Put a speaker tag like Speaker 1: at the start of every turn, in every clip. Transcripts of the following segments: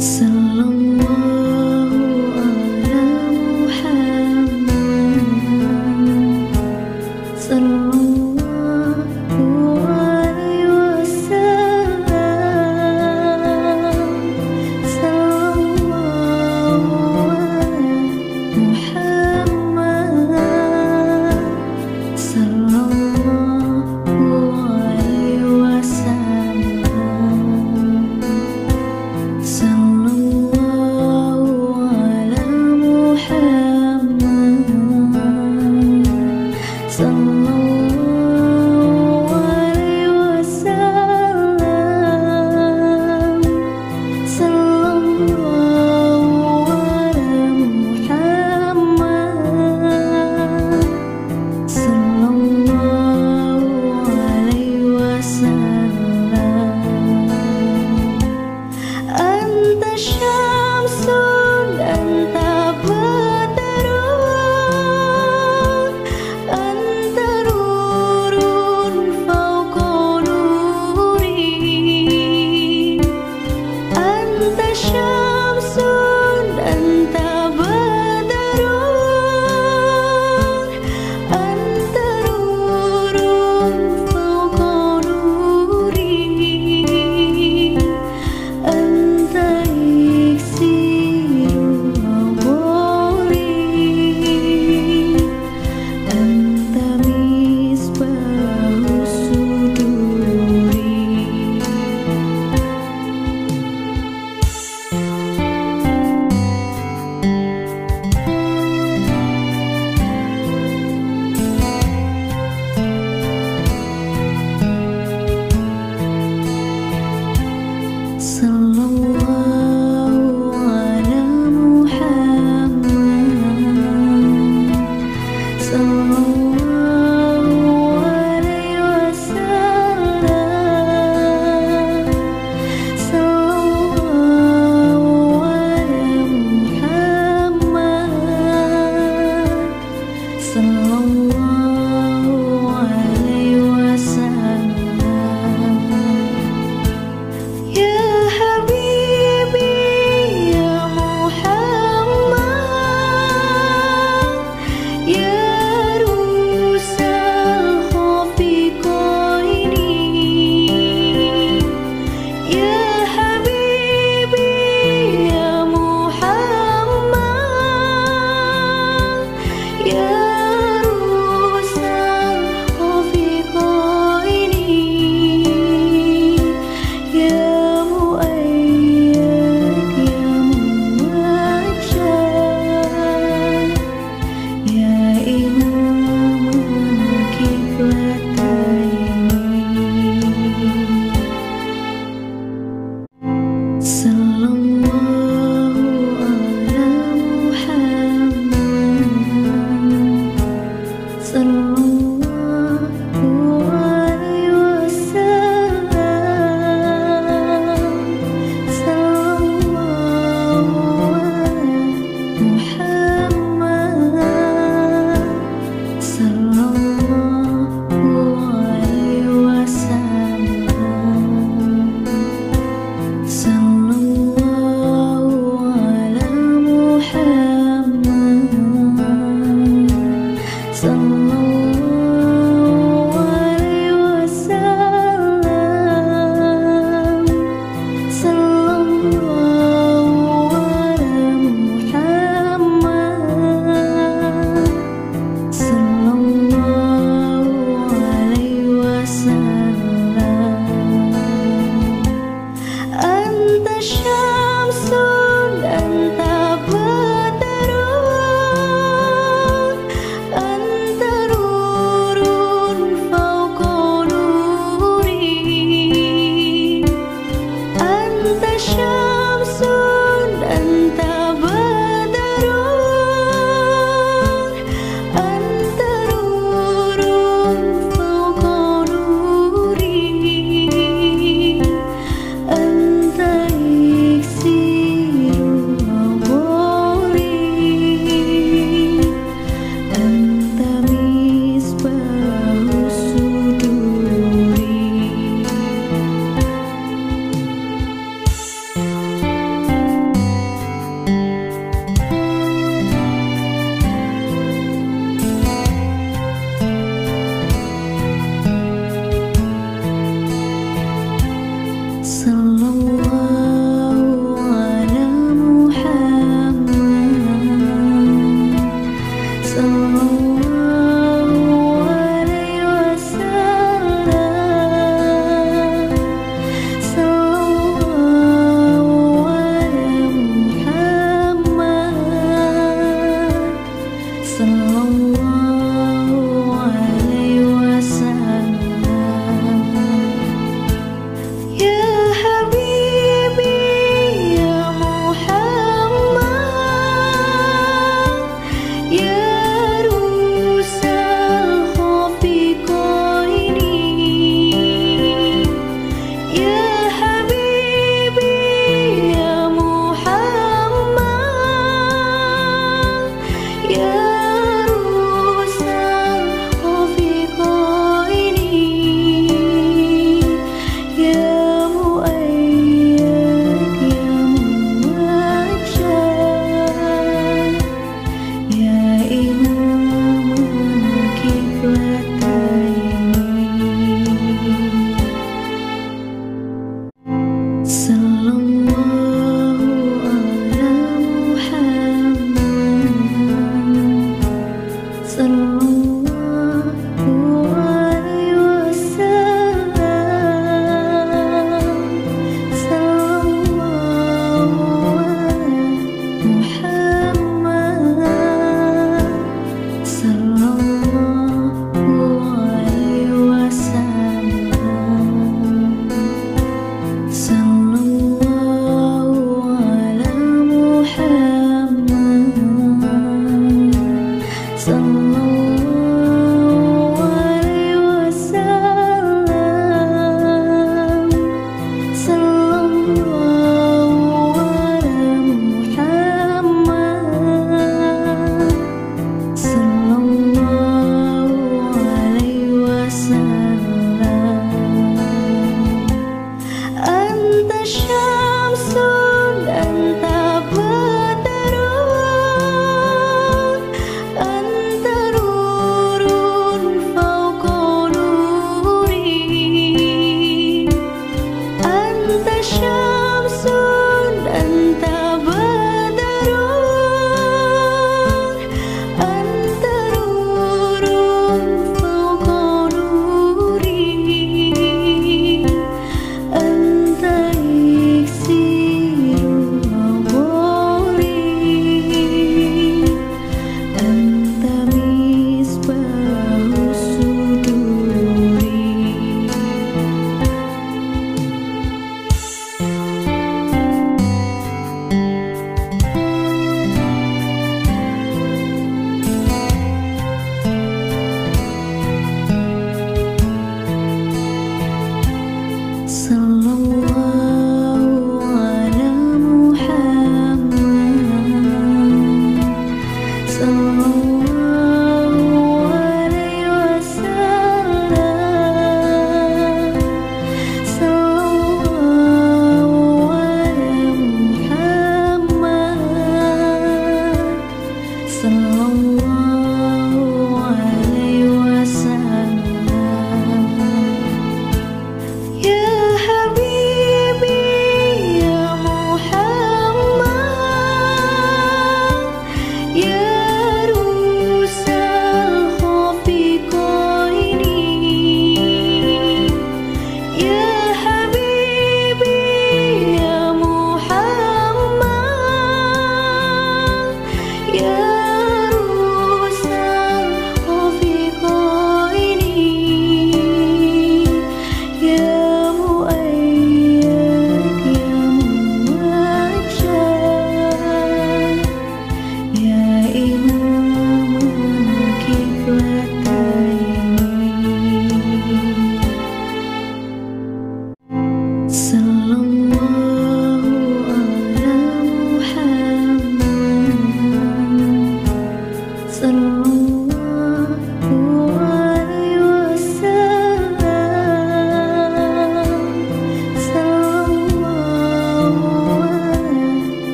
Speaker 1: So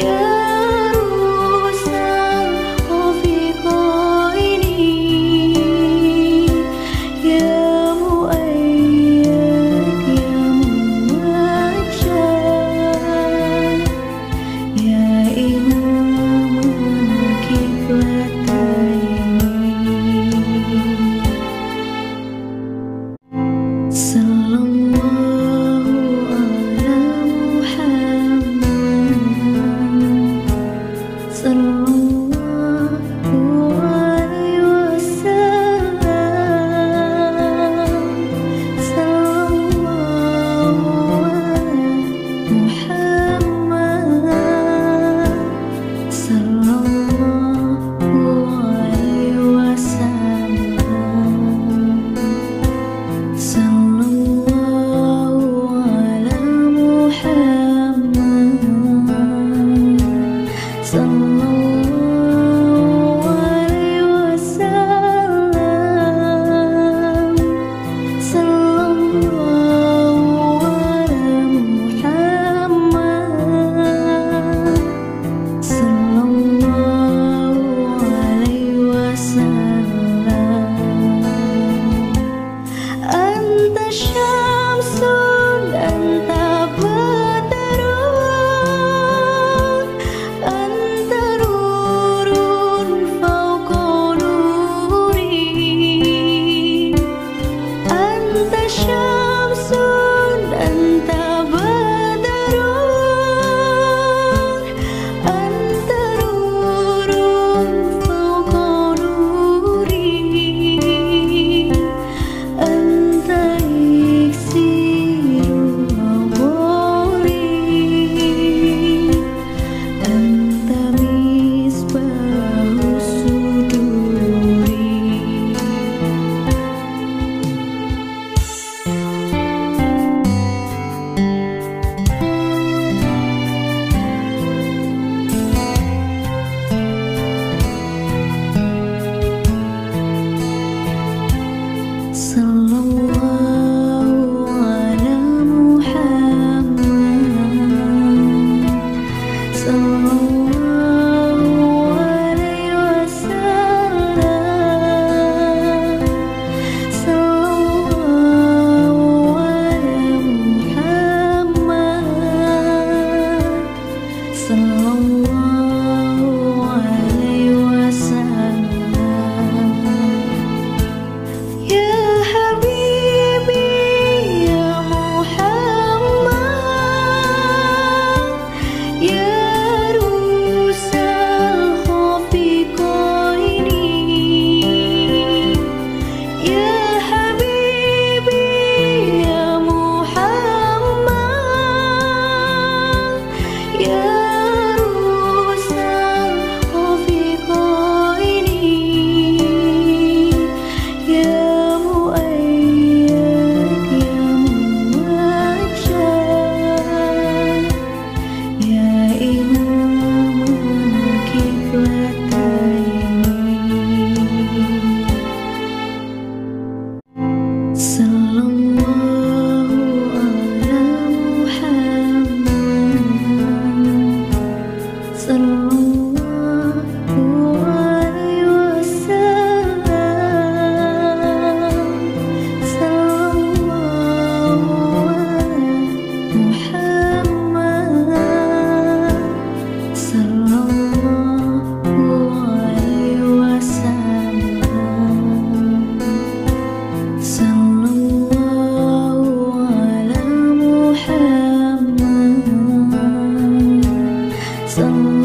Speaker 1: Yeah. 怎